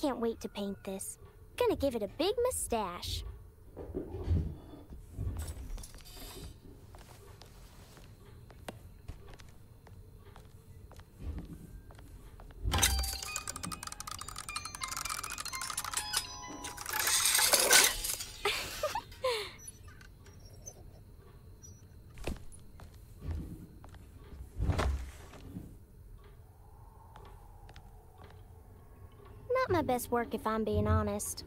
can't wait to paint this. Gonna give it a big mustache. Not my best work if I'm being honest.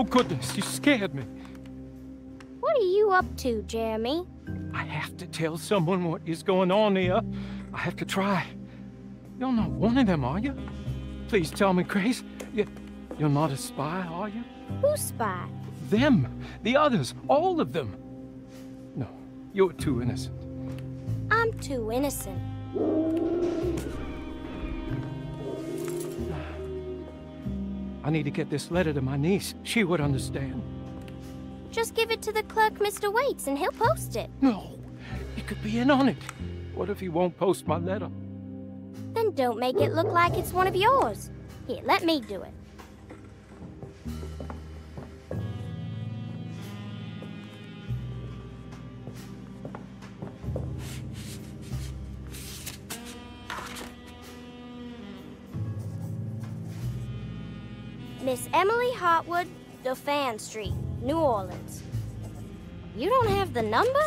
Oh, goodness, you scared me. What are you up to, Jeremy? I have to tell someone what is going on here. I have to try. You're not one of them, are you? Please tell me, Grace. You, you're not a spy, are you? Who's spy? Them, the others, all of them. No, you're too innocent. I'm too innocent. I need to get this letter to my niece. She would understand. Just give it to the clerk, Mr. Waits, and he'll post it. No, he could be in on it. What if he won't post my letter? Then don't make it look like it's one of yours. Here, let me do it. Hartwood, Dauphine Street, New Orleans. You don't have the number?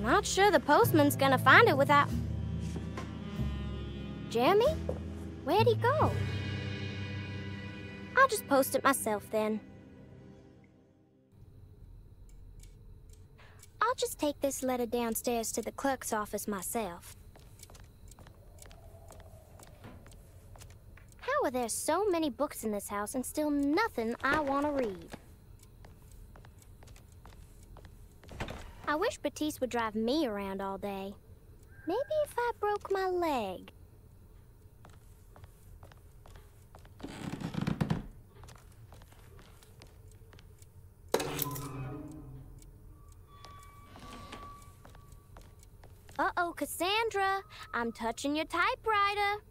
Not sure the postman's gonna find it without. Jeremy? Where'd he go? I'll just post it myself then. I'll just take this letter downstairs to the clerk's office myself. Are there so many books in this house and still nothing I want to read? I wish Batiste would drive me around all day. Maybe if I broke my leg. Uh-oh, Cassandra. I'm touching your typewriter.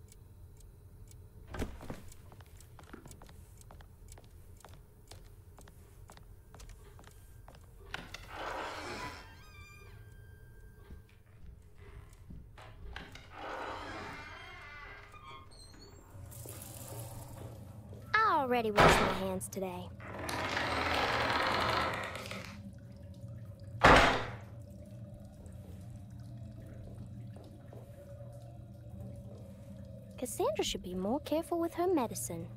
I already washed my hands today. Cassandra should be more careful with her medicine.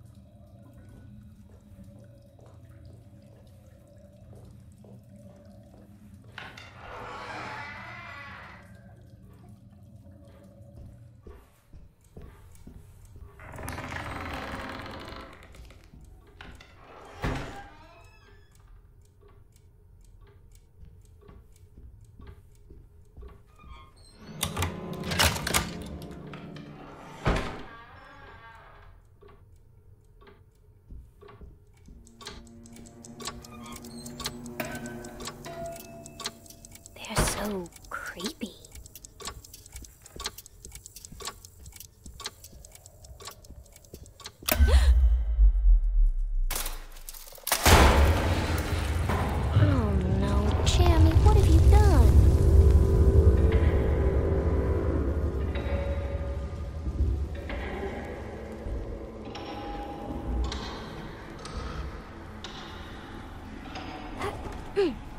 Hmm.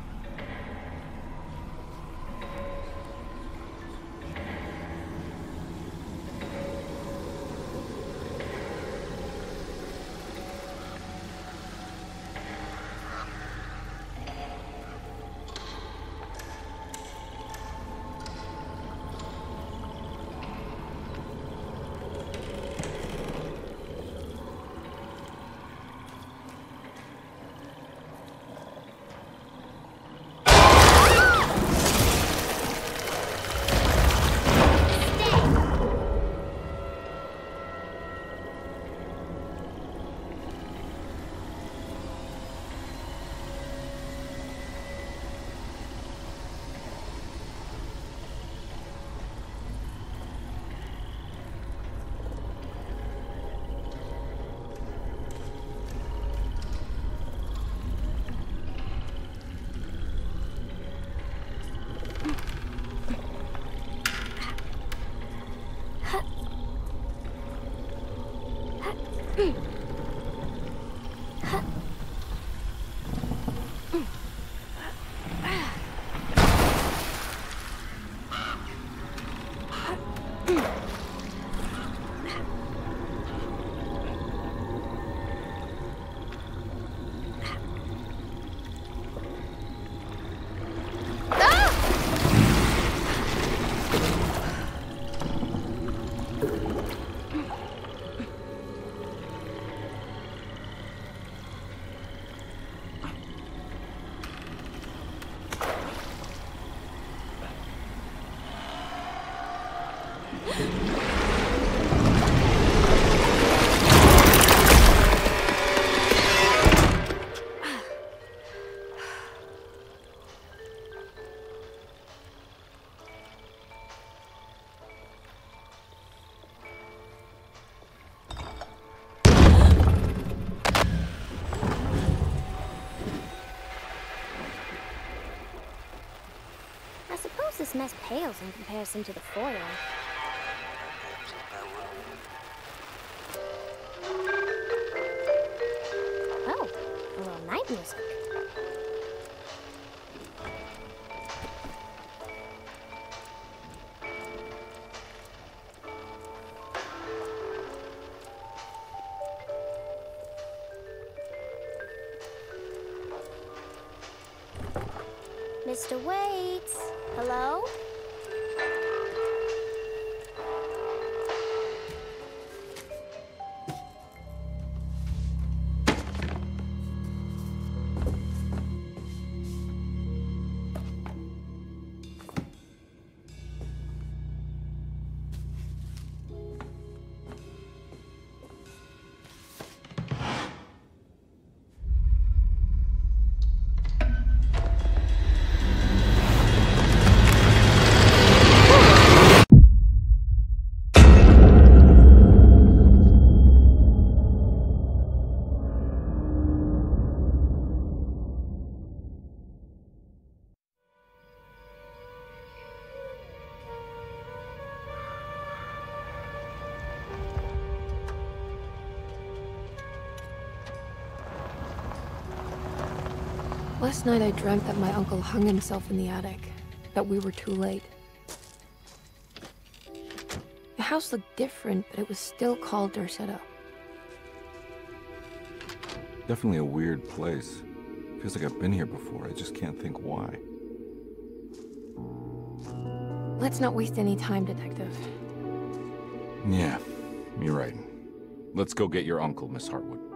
this mess pales in comparison to the foil. Oh, a little night music. Mr. Waits, hello? Last night I dreamt that my uncle hung himself in the attic, that we were too late. The house looked different, but it was still called Derceto. Definitely a weird place. Feels like I've been here before. I just can't think why. Let's not waste any time, Detective. Yeah, you're right. Let's go get your uncle, Miss Hartwood.